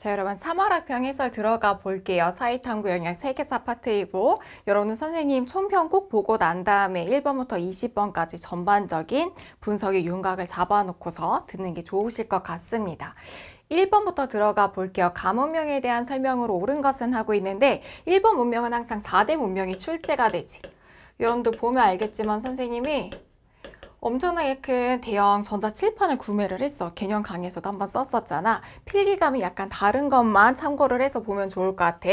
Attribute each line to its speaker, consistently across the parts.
Speaker 1: 자, 여러분 3월학평 해설 들어가 볼게요. 사이탐구 영역 세계사 파트이고 여러분은 선생님 총평 꼭 보고 난 다음에 1번부터 20번까지 전반적인 분석의 윤곽을 잡아놓고서 듣는 게 좋으실 것 같습니다. 1번부터 들어가 볼게요. 가문명에 대한 설명으로 옳은 것은 하고 있는데 1번 문명은 항상 4대 문명이 출제가 되지. 여러분들 보면 알겠지만 선생님이 엄청나게 큰 대형 전자 칠판을 구매를 했어. 개념 강의에서도 한번 썼었잖아. 필기감이 약간 다른 것만 참고를 해서 보면 좋을 것 같아.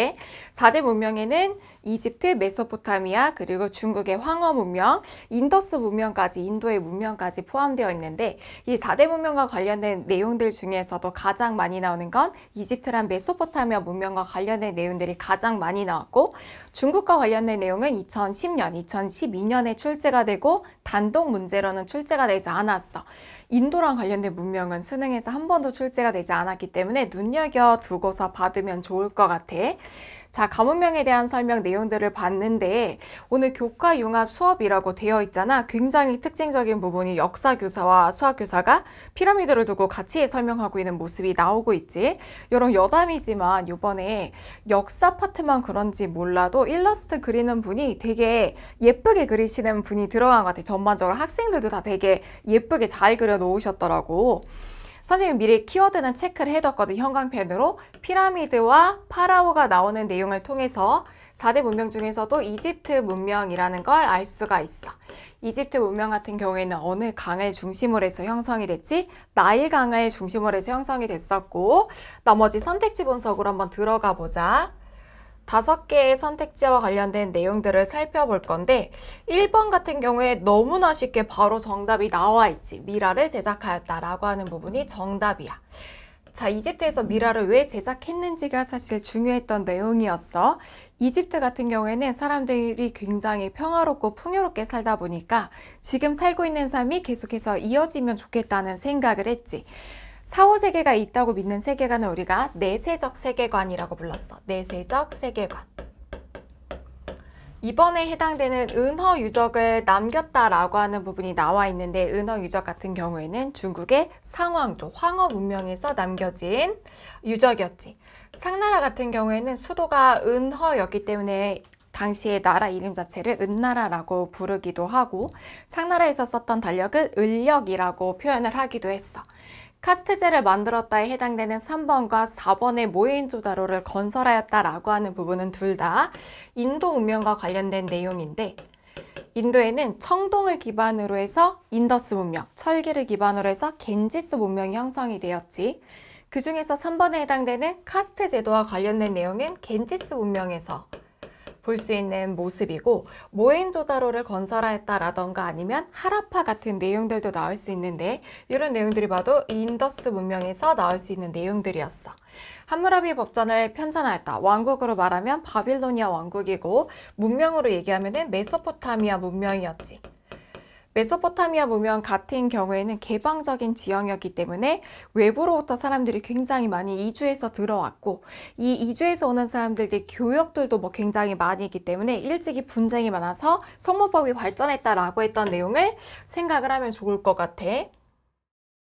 Speaker 1: 4대 문명에는 이집트, 메소포타미아, 그리고 중국의 황허 문명, 인더스 문명까지, 인도의 문명까지 포함되어 있는데 이 4대 문명과 관련된 내용들 중에서도 가장 많이 나오는 건 이집트랑 메소포타미아 문명과 관련된 내용들이 가장 많이 나왔고 중국과 관련된 내용은 2010년, 2012년에 출제가 되고 단독 문제로는 출제가 되지 않았어. 인도랑 관련된 문명은 수능에서 한 번도 출제가 되지 않았기 때문에 눈여겨두고서 받으면 좋을 것 같아. 자, 가문명에 대한 설명 내용들을 봤는데 오늘 교과 융합 수업이라고 되어 있잖아. 굉장히 특징적인 부분이 역사 교사와 수학 교사가 피라미드를 두고 같이 설명하고 있는 모습이 나오고 있지. 여러분 여담이지만 이번에 역사 파트만 그런지 몰라도 일러스트 그리는 분이 되게 예쁘게 그리시는 분이 들어간 것 같아. 전반적으로 학생들도 다 되게 예쁘게 잘 그려 놓으셨더라고. 선생님 미리 키워드는 체크를 해뒀거든 형광펜으로 피라미드와 파라오가 나오는 내용을 통해서 4대 문명 중에서도 이집트 문명이라는 걸 알 수가 있어. 이집트 문명 같은 경우에는 어느 강을 중심으로 해서 형성이 됐지? 나일 강을 중심으로 해서 형성이 됐었고 나머지 선택지 분석으로 한번 들어가 보자. 다섯 개의 선택지와 관련된 내용들을 살펴볼 건데 1번 같은 경우에 너무나 쉽게 바로 정답이 나와 있지. 미라를 제작하였다라고 하는 부분이 정답이야. 자, 이집트에서 미라를 왜 제작했는지가 사실 중요했던 내용이었어. 이집트 같은 경우에는 사람들이 굉장히 평화롭고 풍요롭게 살다 보니까 지금 살고 있는 삶이 계속해서 이어지면 좋겠다는 생각을 했지. 사후 세계가 있다고 믿는 세계관을 우리가 내세적 세계관이라고 불렀어. 내세적 세계관. 이번에 해당되는 은허 유적을 남겼다라고 하는 부분이 나와 있는데 은허 유적 같은 경우에는 중국의 상황조, 황허 문명에서 남겨진 유적이었지. 상나라 같은 경우에는 수도가 은허였기 때문에 당시의 나라 이름 자체를 은나라라고 부르기도 하고 상나라에서 썼던 달력을 은력이라고 표현을 하기도 했어. 카스트제를 만들었다에 해당되는 3번과 4번의 모헨조다로를 건설하였다라고 하는 부분은 둘 다 인도 문명과 관련된 내용인데 인도에는 청동을 기반으로 해서 인더스 문명, 철기를 기반으로 해서 겐지스 문명이 형성이 되었지. 그 중에서 3번에 해당되는 카스트 제도와 관련된 내용은 겐지스 문명에서 볼 수 있는 모습이고 모헨조다로를 건설하였다라던가 아니면 하라파 같은 내용들도 나올 수 있는데 이런 내용들이 봐도 인더스 문명에서 나올 수 있는 내용들이었어. 함무라비 법전을 편찬하였다. 왕국으로 말하면 바빌로니아 왕국이고 문명으로 얘기하면 메소포타미아 문명이었지. 메소포타미아 문명 같은 경우에는 개방적인 지형이었기 때문에 외부로부터 사람들이 굉장히 많이 이주해서 들어왔고 이 이주해서 오는 사람들의 교역들도 뭐 굉장히 많이 있기 때문에 일찍이 분쟁이 많아서 성문법이 발전했다라고 했던 내용을 생각을 하면 좋을 것 같아.